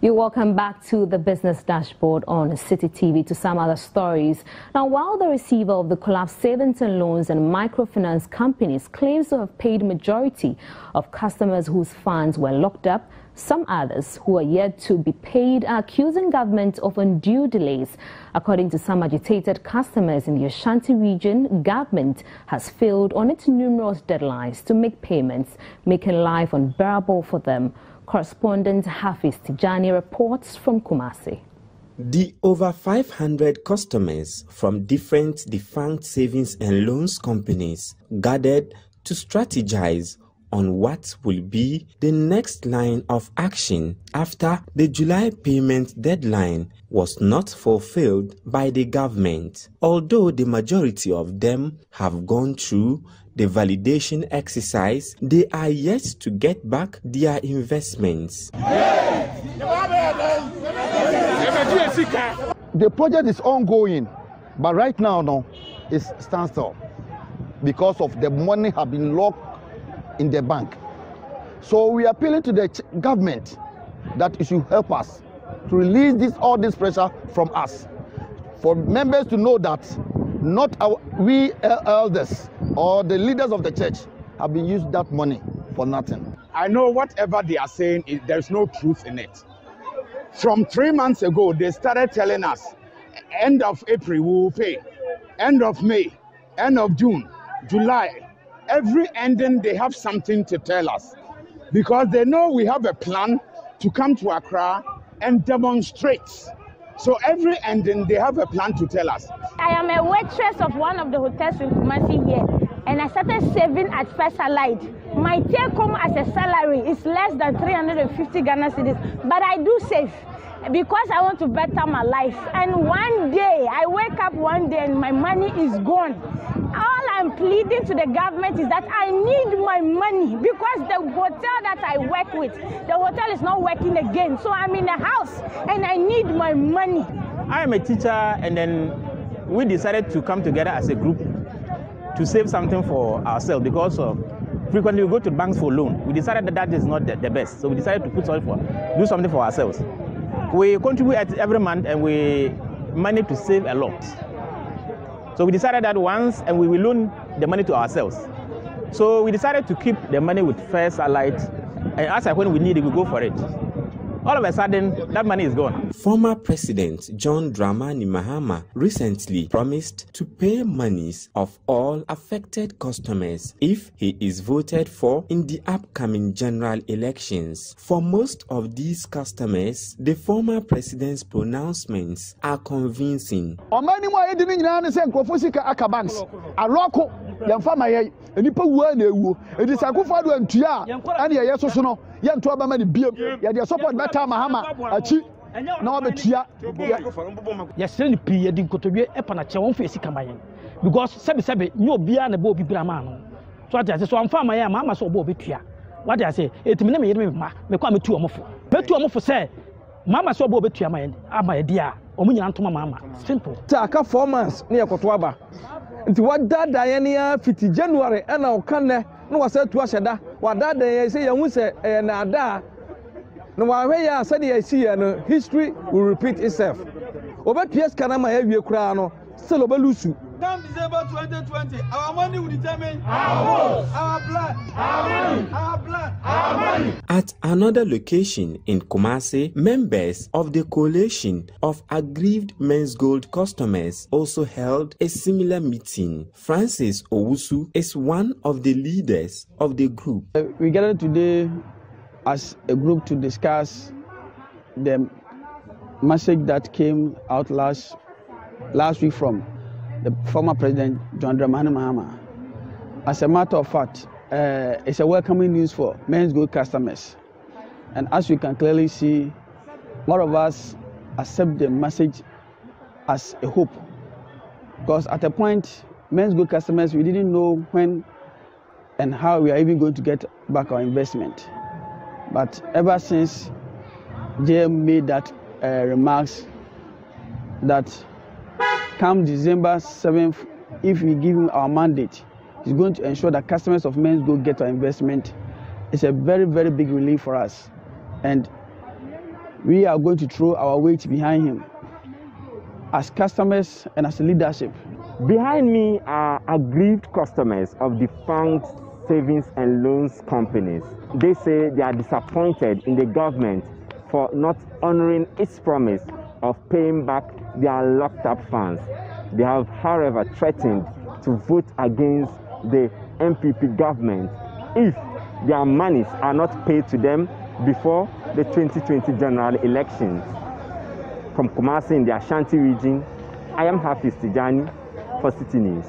You're welcome back to the business dashboard on Citi TV to some other stories. Now, while the receiver of the collapsed savings and loans and microfinance companies claims to have paid majority of customers whose funds were locked up, some others who are yet to be paid are accusing government of undue delays. According to some agitated customers in the Ashanti region, government has failed on its numerous deadlines to make payments, making life unbearable for them. Correspondent Hafiz Tijani reports from Kumasi. The over 500 customers from different defunct savings and loans companies gathered to strategize on what will be the next line of action after the July payment deadline was not fulfilled by the government. Although the majority of them have gone through the validation exercise, they are yet to get back their investments. The project is ongoing, but right now, no, it's standstill because of the money have been locked in the bank. So we are appealing to the government that it should help us to release this all this pressure from us, for members to know that not our, we elders or the leaders of the church have been used that money for nothing. I know whatever they are saying, is, there's no truth in it. From three months ago, they started telling us, end of April, we will pay. End of May, end of June, July. Every ending, they have something to tell us because they know we have a plan to come to Accra and demonstrate. So every ending, they have a plan to tell us. I am a waitress of one of the hotels in Kumasi here, and I started saving at First Allied. My take home as a salary is less than 350 Ghana cedis, but I do save because I want to better my life. And one day, I wake up one day and my money is gone. All I'm pleading to the government is that I need my money because the hotel that I work with, the hotel is not working again. So I'm in a house and I need my money. I am a teacher and then we decided to come together as a group to save something for ourselves because of frequently we go to banks for loan. We decided that that is not the, the best. So we decided to put something for, do something for ourselves. We contribute every month and we manage to save a lot. So we decided that once and we will loan the money to ourselves. So we decided to keep the money with First Allied and as when we need it, we go for it all of a sudden that money is gone. Former President John Dramani Mahama recently promised to pay monies of all affected customers if he is voted for in the upcoming general elections. For most of these customers, the former president's pronouncements are convincing. Yɛmfa ma yɛ nipa wua na ewuo edi sɛ akufo ado ntua ɛna yɛyɛ soso no yɛnto ɔbɛma ne biem yɛde support bɛta mahama akyi na ɔbɛtua. yɛsrɛ no pii yɛde nkotodwe ɛpa na kyɛ wɔn fɛ esi kama yɛn. Because sɛbisɛbi nye obiara na ɛbɔ obi bira maa no so ate ase so ɔnfa ama yɛn ama ama sɛ ɔbɔ obi tua wate ase etimi ne mi yɛrɛ mi ma mɛ kɔ a mɛ tu ɔmo fo. Mɛ tu ɔmo fo sɛ maama sɛ ɔbɔ obi tua ama yɛn ama yɛ di a ɔmo nyinaa ntoma maama. Simple. sɛ aka four months ne yɛ kɔtɔ aba nti wadaadaa yɛn ya fiti january ɛna ɔka nnɛ na wasa tu ahyɛ da. Wadaadaa yɛn sɛ yɛn ho sɛ ɛyɛ naadaa na wahwɛ yɛn a sɛdeɛ yɛsi yɛn no history will repeat itself. Obɛtua sika no ma yɛawie koraa no still obɛlusu Come December 2020, our money will determine our vote, our blood, our money, our blood, our money. At another location in Kumasi, members of the coalition of aggrieved Menzgold customers also held a similar meeting. Francis Owusu is one of the leaders of the group. Uh, we gathered today as a group to discuss the message that came out last last week from the former president John Dramani Mahama. As a matter of fact, uh, it's a welcoming news for Menzgold customers. And as we can clearly see, more of us accept the message as a hope. Because at a point, Menzgold customers, we didn't know when and how we are even going to get back our investment. But ever since JM made that uh, remarks that come December 7th, if we give him our mandate, he's going to ensure that customers of Menzgold get our investment. It's a very, very big relief for us. And we are going to throw our weight behind him as customers and as leadership. Behind me are aggrieved customers of defunct savings and loans companies. They say they are disappointed in the government for not honoring its promise of paying back their locked up funds. They have, however, threatened to vote against the NPP government if their monies are not paid to them before the 2020 general elections. From Kumasi in the Ashanti region, I am Hafiz Tijani for City News.